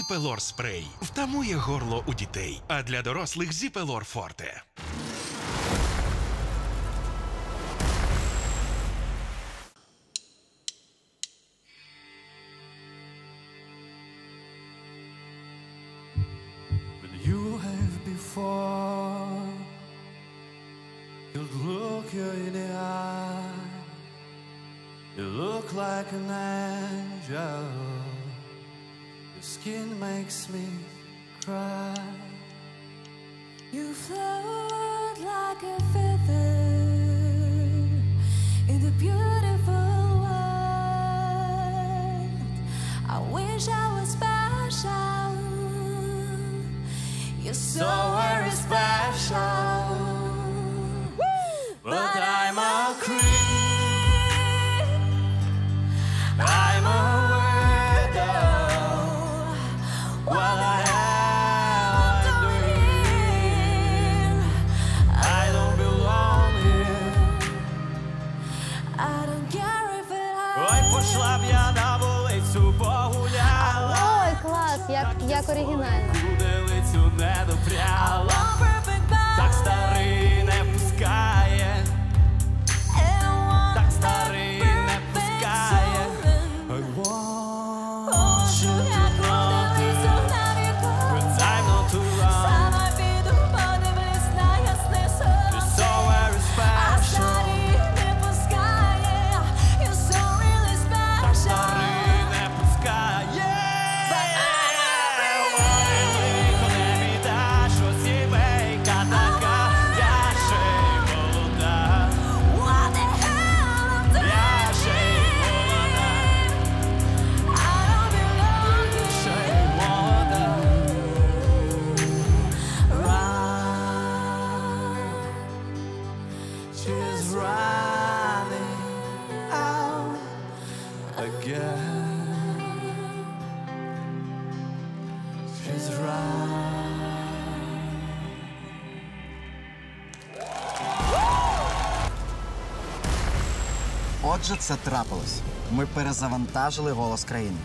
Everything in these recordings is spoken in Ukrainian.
Зіпелор спрей втамує горло у дітей, а для дорослих Зіпелор Форте. You look like an angel. Your skin makes me cry. You float like a feather in the beautiful world. I wish I was special. You're so very special. Як, як оригінально. Куделицю не допряла. Так старий не пускає. Так старий не пускає. I want you She's running out again. She's running. Отже, це трапилось. Ми перезавантажили голос країни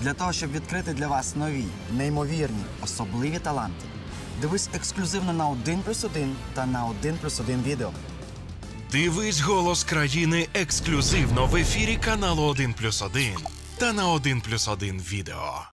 для того, щоб відкрити для вас нові, неймовірні, особливі таланти. Дивись ексклюзивно на 1 плюс 1 та на 1 плюс 1 відео. Дивись голос країни ексклюзивно в ефірі каналу 1+,1 та на 1+,1 відео.